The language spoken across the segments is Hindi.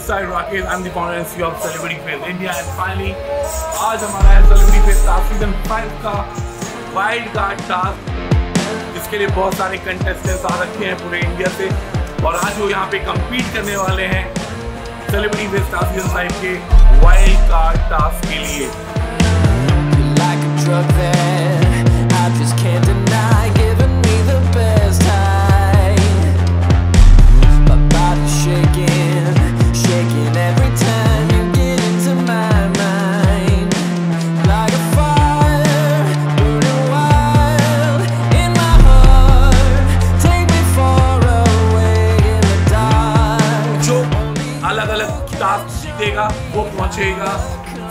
Side Rakesh. I'm the founder and CEO of Celebrity Face India and finally आज हमारा है Celebrity Face टास्क सीज़न 5 का वाइल्ड कार्ड टास्क इसके लिए बहुत सारे कंटेस्टेंट्स आ रखे हैं पूरे इंडिया से और आज वो यहाँ पे compete करने वाले हैं Celebrity Face टास्क सीज़न 5 के वाइल्ड कार्ड टास्क के लिए like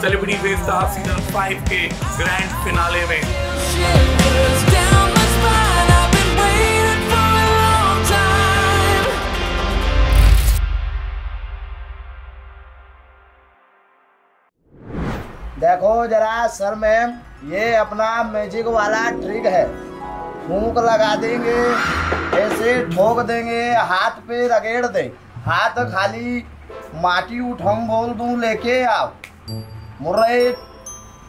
celebrity face task season 5 के ग्रैंड फिनाले में. देखो जरा सर मैम, ये अपना मैजिक वाला ट्रिक है। फूक लगा देंगे, ऐसे ठोक देंगे, हाथ पे रगेड़ दे। हाथ खाली माटी उठाऊं बोल दूँ लेके आओ। मुर्रे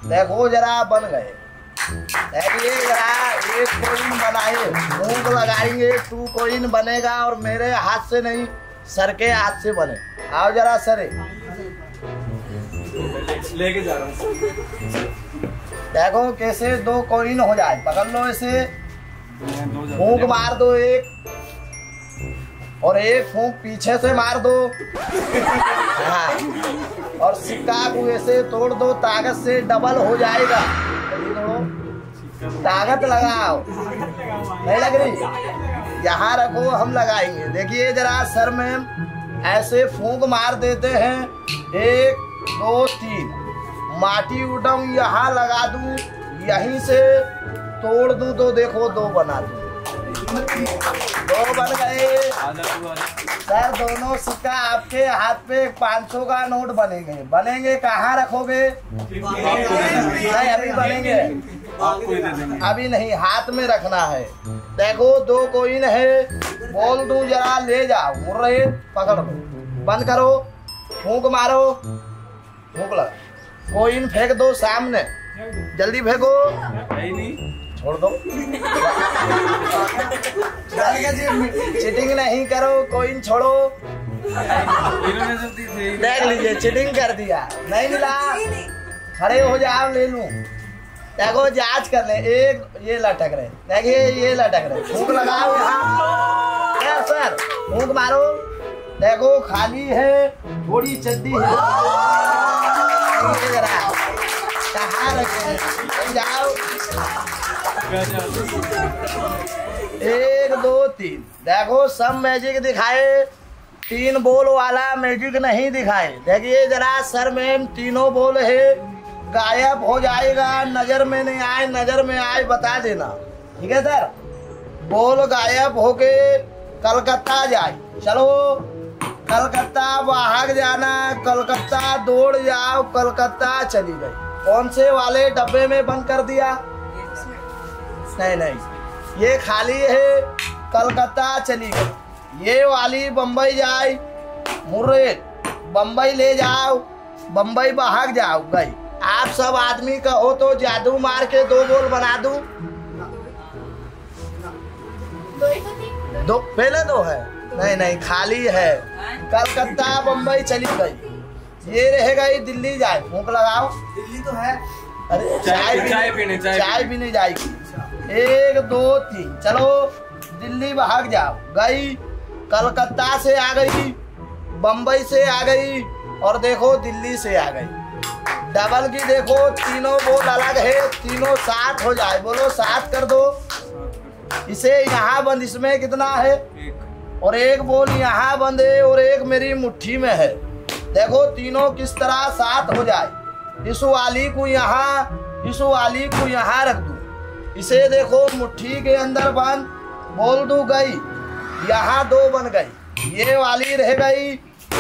देखो जरा बन गए। देखिए जरा एक कोइन बनाए फूंक लगाएँगे टू कोइन बनेगा और मेरे हाथ से नहीं सर के हाथ से बने। आओ जरा सरे लेके जा रहा हूँ। देखो कैसे दो कोइन हो जाए। पकड़ लो ऐसे फूक मार दो एक। और एक फूक पीछे से मार दो। हाँ। और सिक्का को ऐसे तोड़ दो, ताकत से डबल हो जाएगा। ताकत लगाओ। नहीं लग रही? यहाँ रखो, हम लगाएँगे। देखिए जरा सर में ऐसे फूंक मार देते हैं। एक, दो, तीन। माटी उठाऊं, यहाँ लगा दू, यहीं से तोड़ दू तो देखो दो बना दूँ। दो बन गए। सर, दोनों सिक्का आपके हाथ पे पाँच सौ का नोट बनेंगे। बनेंगे कहाँ रखोगे? अभी बनेंगे। अभी नहीं, हाथ में रखना है। देखो, दो कोइन है। बोल दू, जरा ले जाओ। मुर्रे पकड़ बंद करो। फूक मारो। फूक लगा कोइन फेंक दो सामने। जल्दी फेंको। छोड़ दो। चीटिंग नहीं करो कोइन छोड़ो। देख लीजिए चीटिंग कर दिया। नहीं मिला। खड़े हो जाओ ले लूँ देखो, जाँच कर ले। एक, ये लटक रहे। देखिए, ये लटक रहे। फूक लगाओ यहाँ। सर, फूक मारो। देखो, खाली है, थोड़ी चड्डी है। जाओ एक, दो, तीन। देखो सब मैजिक दिखाए, तीन बोल वाला मैजिक नहीं दिखाए। देखिए जरा सर में तीनों बोल है, गायब हो जाएगा, नज़र में नहीं आए, नज़र में आए, बता देना। ठीक है सर बोल गायब होके कलकत्ता जाए। चलो, कलकत्ता बाहर जाना, कलकत्ता दौड़ जाओ, कलकत्ता चली गई। कौन से वाले डब्बे में बंद कर दिया? नहीं नहीं। ये खाली है, कलकत्ता चली गई। ये वाली बम्बई जाए, मुर्रे बम्बई ले जाओ बम्बई भाग जाओ, गई। आप सब आदमी कहो तो जादू मार के दो बोल बना दू। दो, पहले दो है? नहीं नहीं, खाली है। कलकत्ता बम्बई चली गई। ये रहेगा गई दिल्ली जाए। फूंक लगाओ। दिल्ली तो है। अरे चाय भी चाय पीने, चाय नहीं जाएगी। एक दो तीन। चलो दिल्ली भाग जाओ। गई कलकत्ता से आ गई बम्बई से आ गई और देखो दिल्ली से आ गई। डबल की देखो तीनों बोल अलग है तीनों सात हो जाए। बोलो सात कर दो। इसे यहाँ बंद इसमें कितना है? एक। और एक बोल यहाँ बंद है और एक मेरी मुट्ठी में है। देखो तीनों किस तरह साथ हो जाए। इस वाली को यहाँ, इस वाली को यहाँ रख दूँ। इसे देखो, मुट्ठी के अंदर बंद, बोल दू गई, यहाँ दो बन गई। ये वाली रह गई,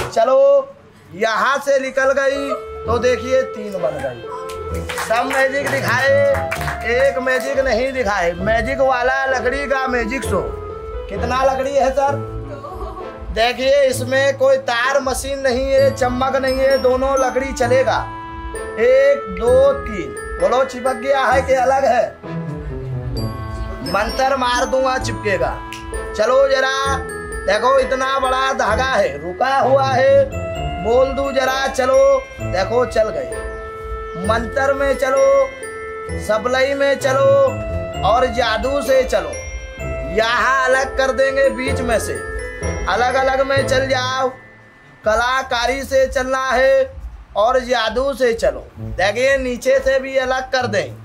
चलो, यहाँ से निकल गई तो देखिए तीन बन गई। सब मैजिक दिखाए, एक मैजिक नहीं दिखाए। मैजिक वाला लकड़ी का मैजिक शो कितना लकड़ी है सर देखिए, इसमें कोई तार मशीन नहीं है चमक नहीं है, दोनों लकड़ी चलेगा। एक, दो, तीन। बोलो, चिपक गया है कि अलग है? मंत्र मार दूँगा, चिपकेगा। चलो जरा, देखो, इतना बड़ा धागा है, रुका हुआ है। बोल दू जरा, चलो, देखो, चल गए। मंत्र में चलो सप्लाई में चलो, और जादू से चलो। यहाँ अलग कर देंगे बीच में से। अलग अलग में चल जाओ। कलाकारी से चलना है और जादू से चलो। देखिए नीचे से भी अलग कर दें।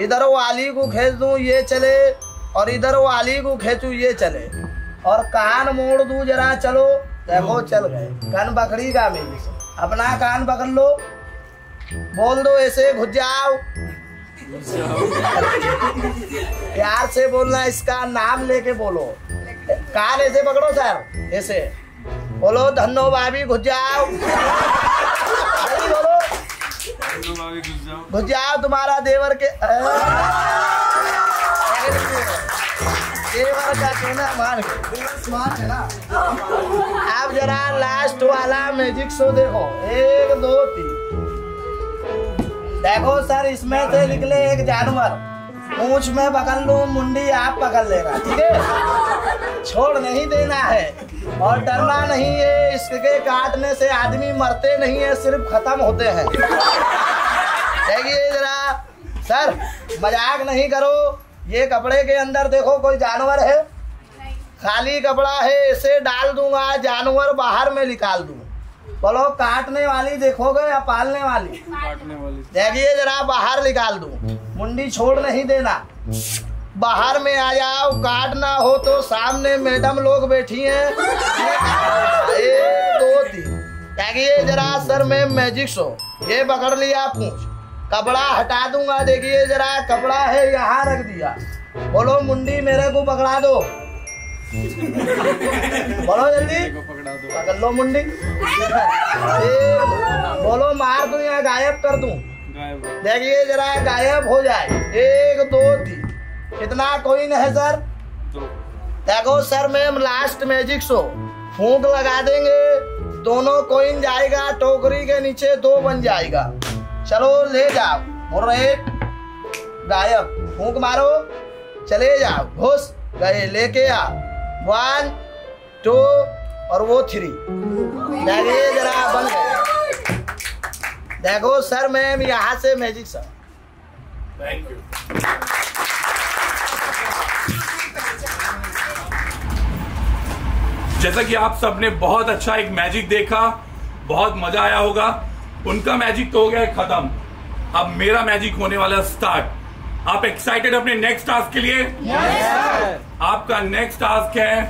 इधर वाली को खींच दूँ ये चले। और इधर वाली को खींचू ये चले। और कान मोड़ दूँ जरा चलो। देखो चल गए। कान पकड़ी का मेरी से। अपना कान पकड़ लो। बोल दो ऐसे घुस जाओ। प्यार से बोलना इसका नाम लेके बोलो। कान ऐसे पकड़ो सर। ऐसे। बोलो धन्नो भाभी घुस जाओ। घुस जाओ तुम्हारा देवर के देवर का कहना मान। स्मार्ट है ना? अब जरा लास्ट वाला मैजिक शो देखो। एक, दो, तीन। देखो सर, इसमें से निकले एक जानवर। पूछ में पकड़ लू मुंडी आप पकड़ लेना ठीक है? छोड़ नहीं देना है। और डरना नहीं है इसके काटने से आदमी मरते नहीं है सिर्फ़ खत्म होते हैं। देखिए जरा सर मज़ाक नहीं करो। ये कपड़े के अंदर देखो कोई जानवर है? खाली कपड़ा है इसे डाल दूँगा जानवर बाहर में निकाल दूँगा। बोलो काटने वाली देखोगे या पालने वाली? काटने वाली। देखिए जरा बाहर निकाल दू। मुंडी छोड़ नहीं देना। बाहर में आ जाओ काटना हो तो सामने मैडम लोग बैठी हैं। एक दो तीन। देखिए जरा सर में मैजिक शो। ये पकड़ लिया पूछ। कपड़ा हटा दूँगा देखिए जरा कपड़ा है यहाँ रख दिया। बोलो मुंडी मेरे को पकड़ा दो। बोलो जल्दी। पकड़ा लो मुंडी। बोलो, मार दूँ या गायब कर दूँ। देखिए, जरा गायब हो जाए। एक, दो, तीन। कितना कोइन है सर देखो sir ma'am last magic show फूंक लगा देंगे। दोनों कोइन जाएगा, टोकरी के नीचे दो बन जाएगा। चलो, ले जाओ। बोल रहे गायब। फूंक मारो। चले जाओ। घुस। गए, लेके आ। वन टू और वो थ्री देखिए, जरा बन गए। देखो सर मैम यहाँ से मैजिक सर थैंक यू जैसा कि आप सबने बहुत अच्छा एक मैजिक देखा, बहुत मज़ा आया होगा। उनका मैजिक तो हो गया है खत्म। अब मेरा मैजिक होने वाला स्टार्ट आप एक्साइटेड अपने नेक्स्ट टास्क के लिए? Yes, आपका नेक्स्ट टास्क है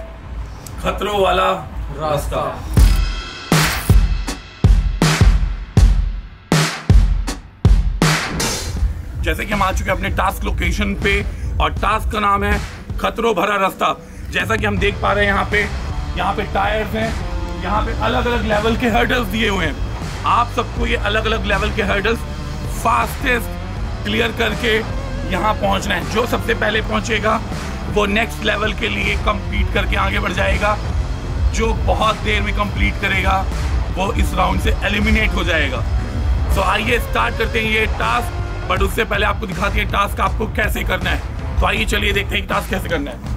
खतरों वाला रास्ता। जैसे कि हम आ चुके हैं अपने टास्क लोकेशन पे और टास्क का नाम है खतरों भरा रास्ता। जैसा कि हम देख पा रहे हैं यहाँ पे यहाँ पे टायर्स हैं यहाँ पे अलग अलग लेवल के हर्डल्स दिए हुए हैं। आप सबको ये अलग अलग लेवल के हर्डल्स फास्टेस्ट क्लियर करके यहाँ पहुँचना है। जो सबसे पहले पहुँचेगा, वो नेक्स्ट लेवल के लिए कंप्लीट करके आगे बढ़ जाएगा। जो बहुत देर में कंप्लीट करेगा, वो इस राउंड से एलिमिनेट हो जाएगा। तो आइए स्टार्ट करते हैं ये टास्क बट उससे पहले आपको दिखाते हैं टास्क आपको कैसे करना है। तो आइए चलिए देखते हैं टास्क कैसे करना है।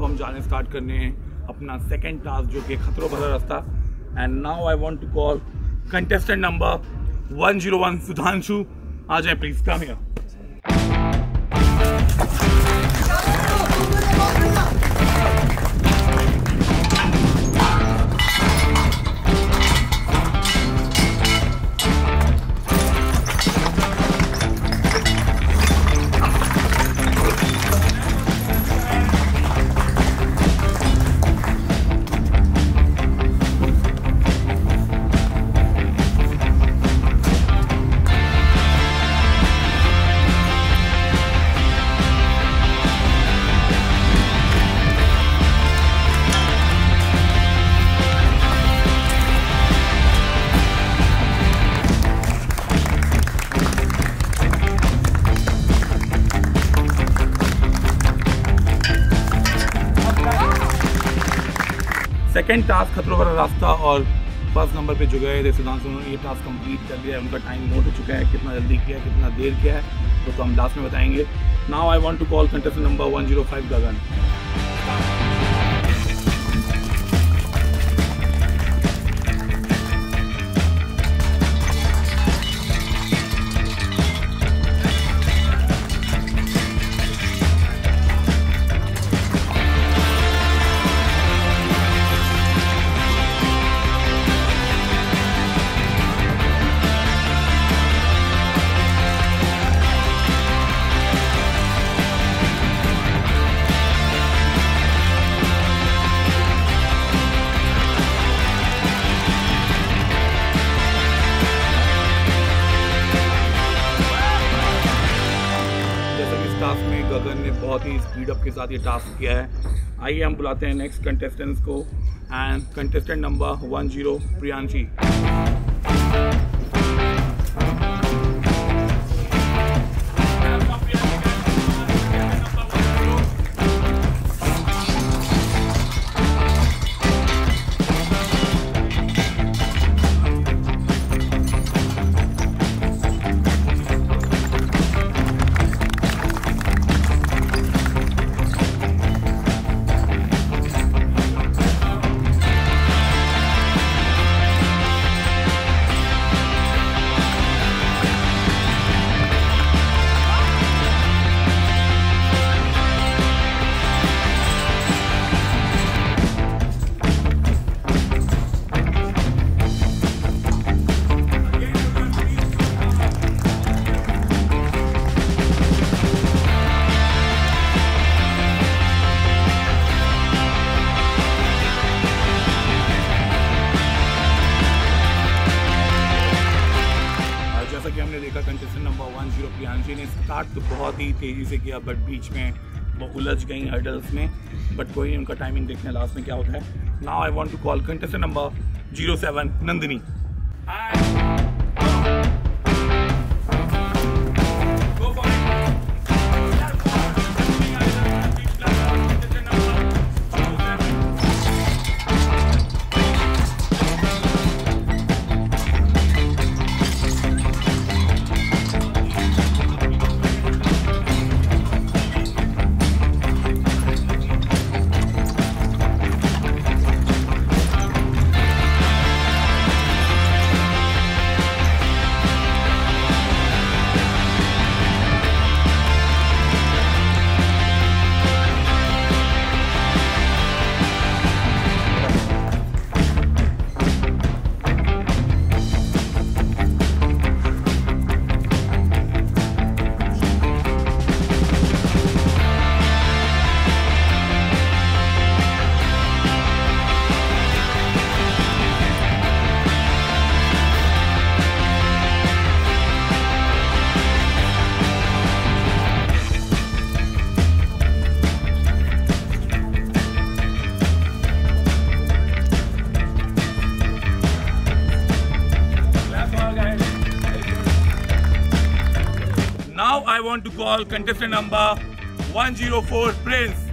अब हम जाने स्टार्ट करने हैं अपना सेकेंड टास्क जो कि खतरों भरा रास्ता। And now I want to call contestant number 101 Sudhanshu आ जाए please come here second task खतरों वाला रास्ता और फ़र्स्ट नंबर पे जो गए थे सुधांशु उन्होंने ये टास्क कंप्लीट कर लिया है। उनका टाइम नोट हो चुका है कितना जल्दी किया है कितना देर किया है तो, तो हम लास्ट में बताएँगे। Now I want to call contestant number 105 Gagan. साथ ये टास्क किया है। आइए हम बुलाते हैं नेक्स्ट कंटेस्टेंट्स को। And contestant number 10 Priyanshi start तो बहुत ही तेज़ी से किया बट बीच में वो उलझ गई हर्डल्स में बट कोई उनका टाइमिंग देखने लास्ट में क्या होता है। Now I want to call contestant number zero seven Nandini. I want to call contestant number 104 Prince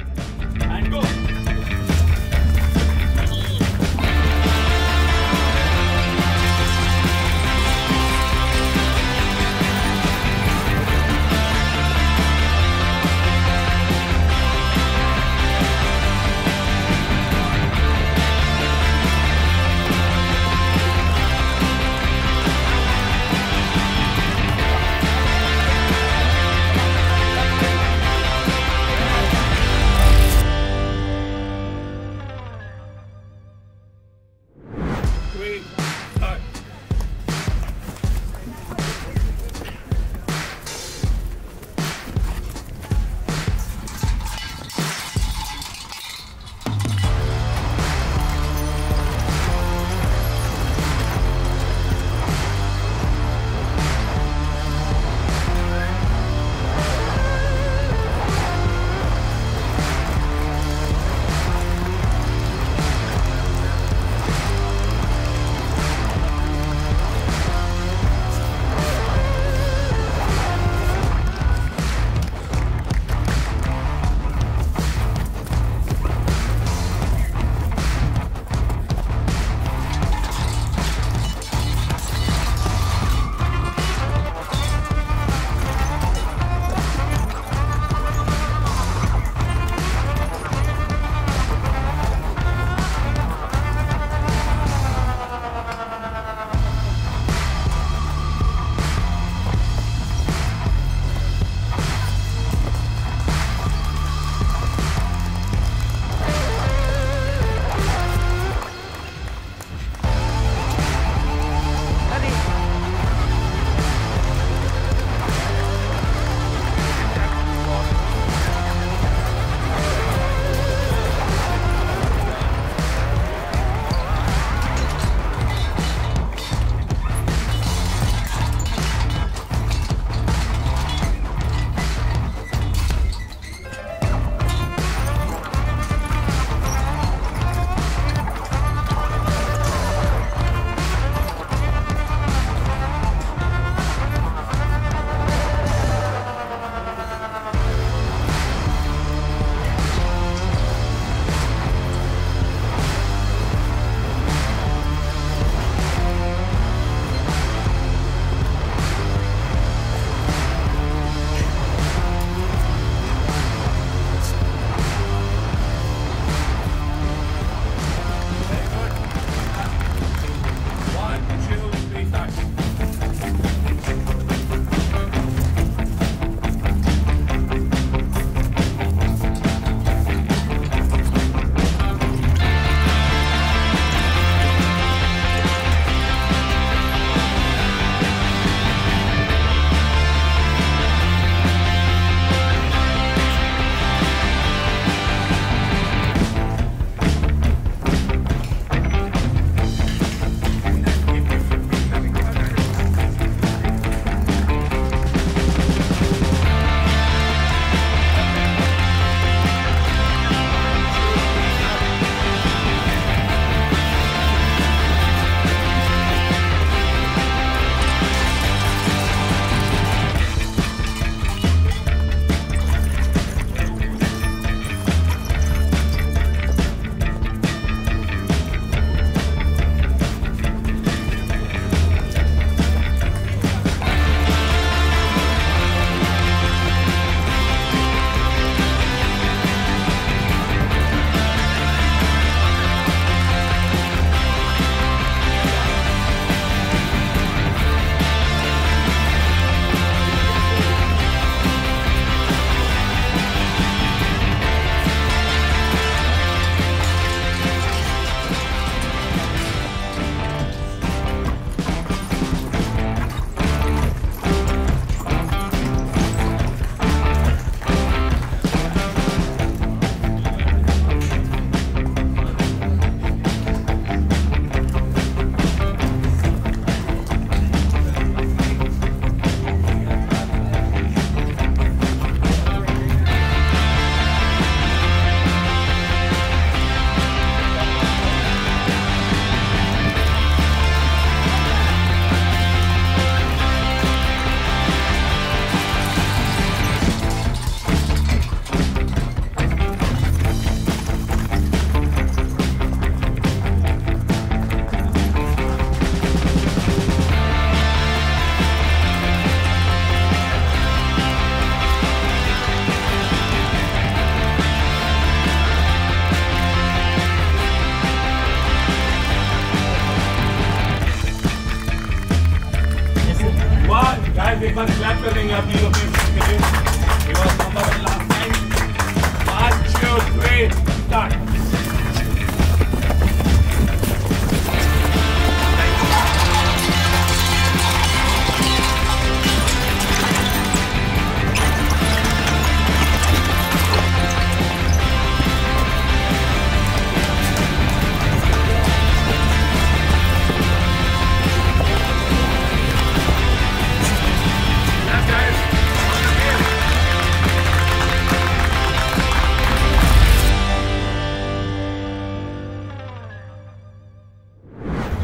एक बार क्लैप कर देंगे आप लोग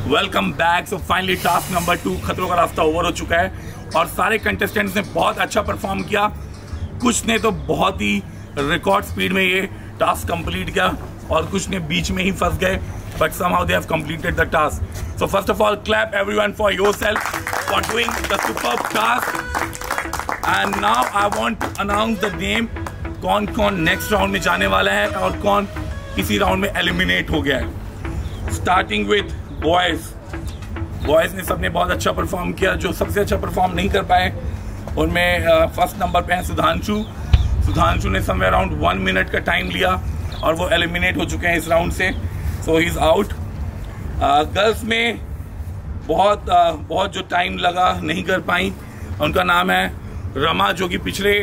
welcome back so finally task number two खतरों का रास्ता ओवर हो चुका है और सारे कंटेस्टेंट्स ने बहुत अच्छा परफॉर्म किया। कुछ ने तो बहुत ही रिकॉर्ड स्पीड में ये टास्क कंप्लीट किया और कुछ ने बीच में ही फंस गए but somehow they have completed the task. So, first of all, clap everyone for yourself for doing the superb task. And now i want to announce the name. कौन कौन नेक्स्ट राउंड में जाने वाला है और कौन किसी राउंड में एलिमिनेट हो गया है? स्टार्टिंग विथ बॉयज़ बॉयज़ ने सबने बहुत अच्छा परफॉर्म किया जो सबसे अच्छा परफॉर्म नहीं कर पाए उनमें फ़र्स्ट नंबर पे हैं सुधांशु। सुधांशु ने समय अराउंड वन मिनट का टाइम लिया और वो एलिमिनेट हो चुके हैं इस राउंड से। So he is out girls में बहुत uh, बहुत जो टाइम लगा नहीं कर पाई। उनका नाम है रमा जो कि पिछले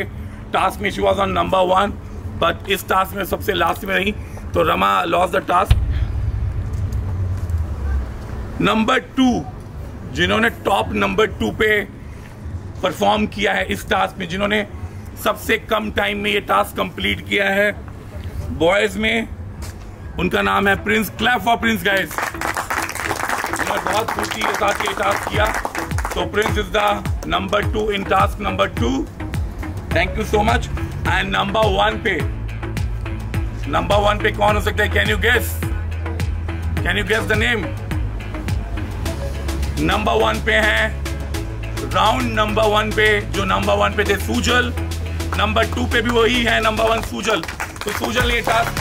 टास्क में she was on number one but इस टास्क में सबसे लास्ट में रही। तो Rama loss the task number two, जिन्होंने टॉप नंबर टू पे परफॉर्म किया है इस टास्क में, जिन्होंने सबसे कम टाइम में ये टास्क कंप्लीट किया है। बॉयज़ में, उनका नाम है Prince clap for Prince guys उन्होंने बहुत खुशी के साथ ये टास्क किया। तो Prince is the number two in task number two thank you so much and number one पे नंबर वन पे कौन हो सकता है? Can you guess can you guess the name number one पे है। राउंड नंबर वन पे, जो नंबर वन पे थे सूजल। नंबर टू पे भी वही है, नंबर वन सूजल। तो सूजल ने टास्क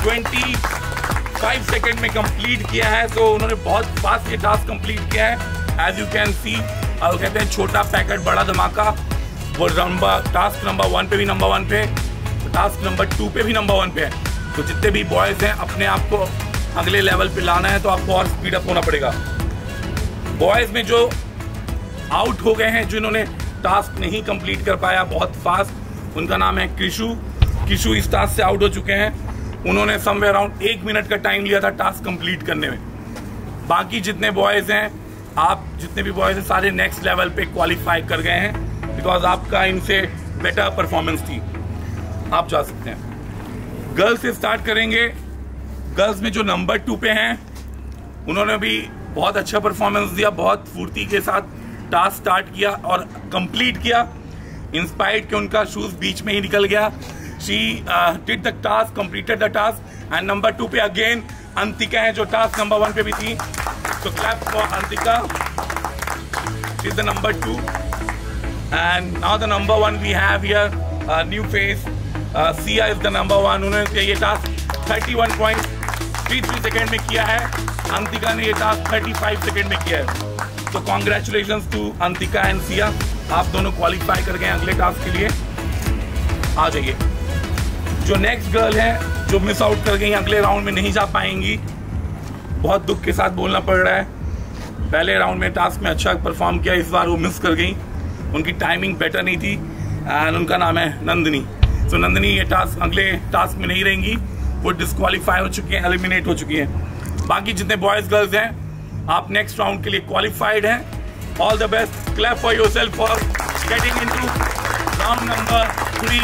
25 सेकंड में कंप्लीट किया है तो उन्होंने बहुत फास्ट ये टास्क कंप्लीट किया है। एज यू कैन सी और कहते हैं छोटा पैकेट बड़ा धमाका। वो नंबर टास्क नंबर वन पे भी नंबर वन पे टास्क नंबर टू पे भी नंबर वन पे है। तो जितने भी बॉयज़ हैं, अपने आप को अगले लेवल पे लाना है तो आपको और स्पीड अप होना पड़ेगा। बॉयज़ में जो आउट हो गए हैं, जिन्होंने टास्क नहीं कंप्लीट कर पाया बहुत फास्ट उनका नाम है किशु किशु इस टास्क से आउट हो चुके हैं। उन्होंने समवे अराउंड एक मिनट का टाइम लिया था टास्क कंप्लीट करने में। बाकी जितने बॉयज़ हैं, आप जितने भी बॉयज़ हैं, सारे नेक्स्ट लेवल पे क्वालिफाई कर गए हैं बिकॉज़ आपका इनसे बेटर परफॉर्मेंस थी। आप जा सकते हैं। गर्ल्स से स्टार्ट करेंगे। गर्ल्स में जो नंबर टू पे हैं, उन्होंने भी बहुत अच्छा परफॉर्मेंस दिया, बहुत फुर्ती के साथ टास्क स्टार्ट किया और कंप्लीट किया। इंस्पायर्ड कि उनका शूज़ बीच में ही निकल गया। She did the task completed the task and number two पे अगेन अंतिका है जो टास्क नंबर वन पे भी थी। तो clap for Antika. Is the number two and now the number one we have here new face Siya is the number one उन्होंने ये टास्क 31.33 सेकेंड में किया है। अंतिका ने ये टास्क 35 सेकंड में किया है। तो congratulation to Antika and Siya. आप दोनों क्वालिफाई कर गए अगले टास्क के लिए। आ जाइए। जो नेक्स्ट गर्ल है, जो मिस आउट कर गई, अगले राउंड में नहीं जा पाएँगी, बहुत दुख के साथ बोलना पड़ रहा है। पहले राउंड में टास्क में अच्छा परफॉर्म किया, इस बार वो मिस कर गई। उनकी टाइमिंग बेटर नहीं थी। एंड उनका नाम है नंदनी। तो नंदनी, ये टास्क अगले टास्क में नहीं रहेंगी। वो डिस्कालीफाई हो चुकी हैं एलिमिनेट हो चुकी हैं। बाकी जितने बॉयज़ गर्ल्स हैं, आप नेक्स्ट राउंड के लिए क्वालिफाइड हैं। All the best clap for your self for getting in to round number three